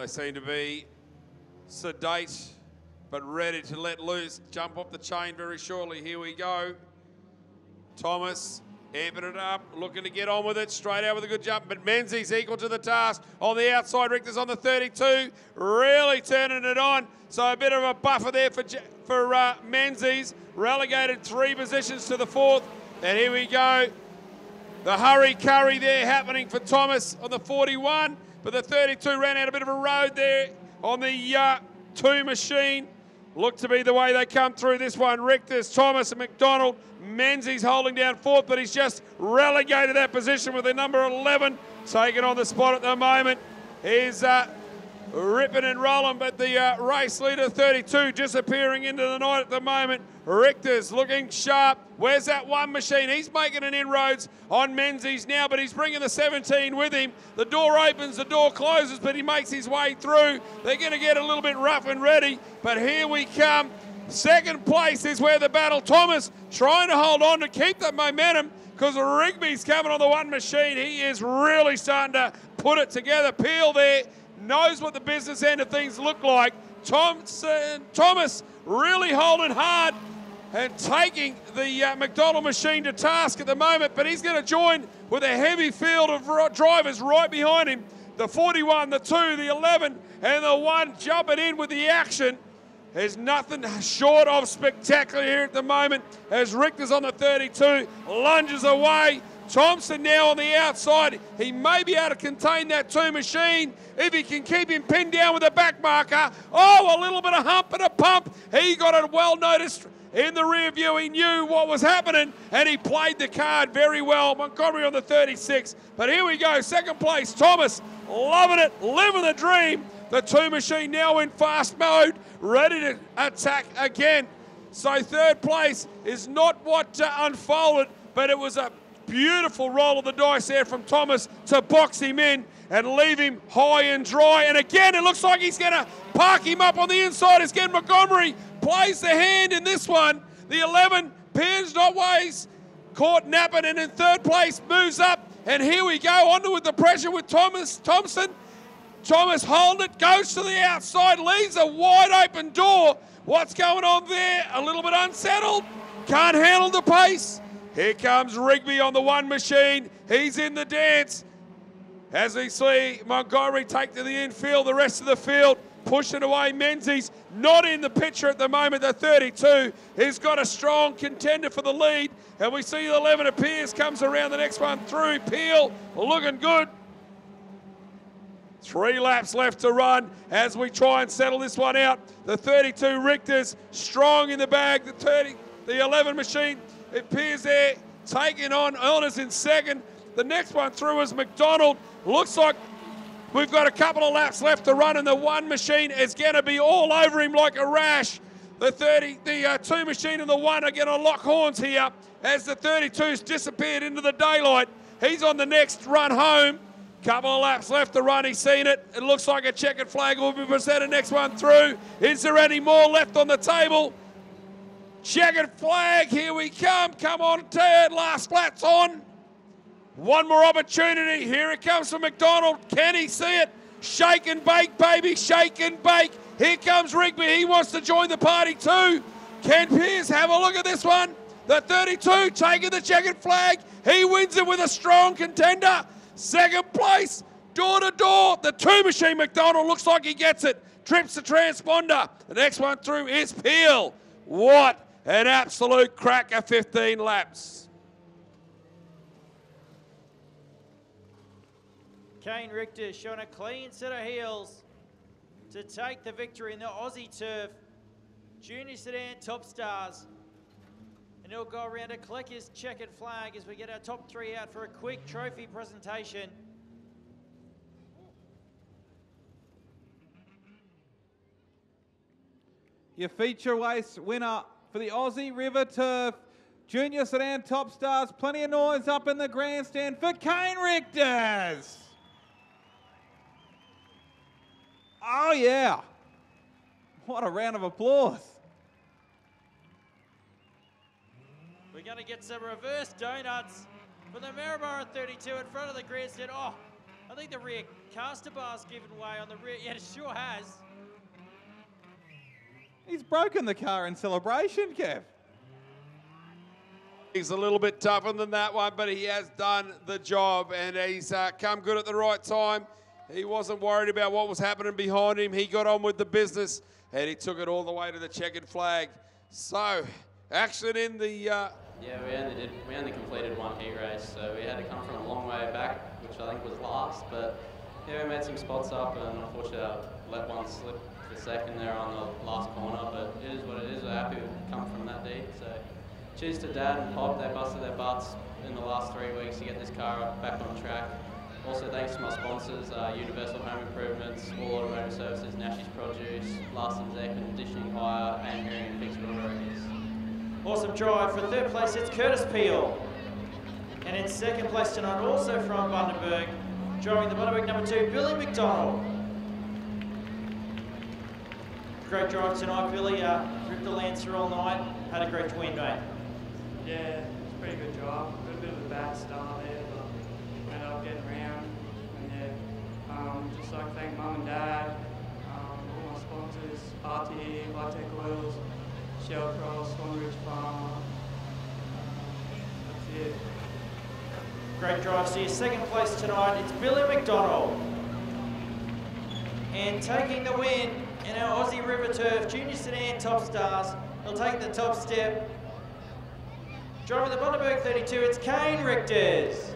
they seem to be sedate but ready to let loose. Jump off the chain very shortly. Here we go. Thomas amping it up, looking to get on with it. Straight out with a good jump, but Menzies equal to the task. On the outside, Richter's on the 32, really turning it on. So a bit of a buffer there for for uh, Menzies. Relegated three positions to the fourth. And here we go. The hurry curry there happening for Thomas on the 41, but the 32 ran out a bit of a road there on the uh, two machine. Look to be the way they come through this one. Richter's, Thomas, and McDonald. Menzies holding down fourth, but he's just relegated that position with the number 11 taking on the spot at the moment. He's uh, ripping and rolling, but the uh, race leader 32 disappearing into the night at the moment. Richter's looking sharp. Where's that one machine? He's making an inroads on Menzies now, but he's bringing the 17 with him. The door opens, the door closes, but he makes his way through. They're going to get a little bit rough and ready, but here we come. Second place is where the battle. Thomas trying to hold on to keep that momentum because Rigby's coming on the one machine. He is really starting to put it together. Peel there knows what the business end of things look like. Thompson, Thomas really holding hard and taking the uh, McDonald machine to task at the moment, but he's going to join with a heavy field of drivers right behind him. The 41, the 2, the 11, and the 1 jumping in with the action. There's nothing short of spectacular here at the moment as Richter's on the 32, lunges away, Thompson now on the outside. He may be able to contain that two machine if he can keep him pinned down with a back marker. Oh, a little bit of hump and a pump. He got it well noticed in the rear view. He knew what was happening and he played the card very well. Montgomery on the 36. But here we go. Second place, Thomas. Loving it, living the dream. The two machine now in fast mode, ready to attack again. So third place is not what uh, unfolded, but it was a Beautiful roll of the dice there from Thomas to box him in and leave him high and dry. And again, it looks like he's going to park him up on the inside as Again, Montgomery plays the hand in this one. The 11, Pins not ways, caught napping and in third place moves up. And here we go, onto with the pressure with Thomas Thompson. Thomas hold it, goes to the outside, leaves a wide open door. What's going on there? A little bit unsettled. Can't handle the pace. Here comes Rigby on the one machine. He's in the dance. As we see Montgomery take to the infield, the rest of the field pushing away Menzies. Not in the picture at the moment, the 32. He's got a strong contender for the lead. And we see the 11 appears, comes around the next one through. Peel looking good. Three laps left to run as we try and settle this one out. The 32 Richters strong in the bag. The 30, the 11 machine it appears there taking on Ernest in second. The next one through is McDonald. Looks like we've got a couple of laps left to run, and the one machine is going to be all over him like a rash. The 30, the uh, two machine and the one are going to lock horns here as the 32's disappeared into the daylight. He's on the next run home. Couple of laps left to run. He's seen it. It looks like a checkered flag will be presented next one through. Is there any more left on the table? Checkered flag, here we come. Come on, Ted. Last flat's on. One more opportunity. Here it comes from McDonald. Can he see it? Shake and bake, baby. Shake and bake. Here comes Rigby. He wants to join the party too. Ken Pierce have a look at this one? The 32 taking the checkered flag. He wins it with a strong contender. Second place, door to door. The two machine McDonald looks like he gets it. Trips the transponder. The next one through is Peel. What an absolute cracker 15 laps. Kane Richter showing a clean set of heels to take the victory in the Aussie turf. Junior Sedan top stars. And he'll go around to collect his checkered flag as we get our top three out for a quick trophy presentation. Your feature race winner for the Aussie River Turf. Junior Sedan top stars, plenty of noise up in the grandstand for Kane Richters. Oh, yeah. What a round of applause. We're going to get some reverse donuts for the Maryborough 32 in front of the grandstand. Oh, I think the rear caster bar's given way on the rear. Yeah, it sure has. He's broken the car in celebration, Kev. He's a little bit tougher than that one, but he has done the job and he's uh, come good at the right time. He wasn't worried about what was happening behind him. He got on with the business and he took it all the way to the checkered flag. So, action in the. Uh, yeah, we only did. We only completed one heat race, so we had to come from a long way back, which I think was last. But yeah, we made some spots up, and unfortunately, I let one slip for second there on the last corner. But it is what it is. We're happy we come from that deep. So cheers to Dad and Pop. They busted their butts in the last three weeks to get this car back on track. Also, thanks to my sponsors, uh, Universal Home Improvements, All Automotive Services, Nash's Produce, Larson's Air Conditioning Hire, and Hearing Fix Auto Awesome drive. For third place, it's Curtis Peel. And in second place tonight, also from Bundaberg, driving the Bundaberg number two, Billy McDonald. Great drive tonight, Billy. Uh, ripped the Lancer all night. Had a great win, mate. Yeah, it's a pretty good drive. Got a bit of a bad start there, but ended up getting around. And yeah, um, just like thank mum and dad, um, all my sponsors, RTE, High Tech Oils, Shell Cross, Swan Ridge Farm. That's it. Great drive. So your second place tonight, it's Billy McDonald. And taking the win in our Aussie River Turf Junior Sedan Top Stars, he'll take the top step. Driving the Bundaberg 32, it's Kane Richters.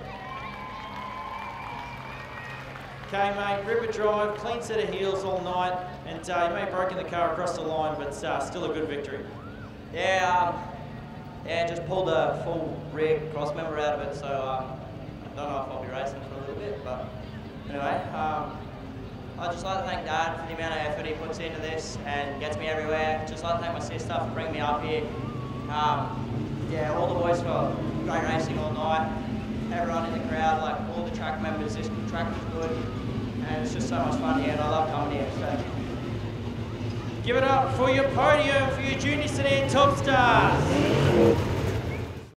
Kane, mate, River Drive, clean set of heels all night, and uh, you may have broken the car across the line, but uh, still a good victory. Yeah, um, yeah, just pulled a full rear cross member out of it, so um, I don't know if I'll be racing for a little bit, but anyway, um, I'd just like to thank Dad for the amount of effort he puts into this and gets me everywhere. Just like to thank my sister for bringing me up here. Um, yeah, all the boys for great racing all night. Everyone in the crowd, like all the track members, this track was good, and it's just so much fun here, and I love coming here. So. Give it up for your podium for your junior today, top stars.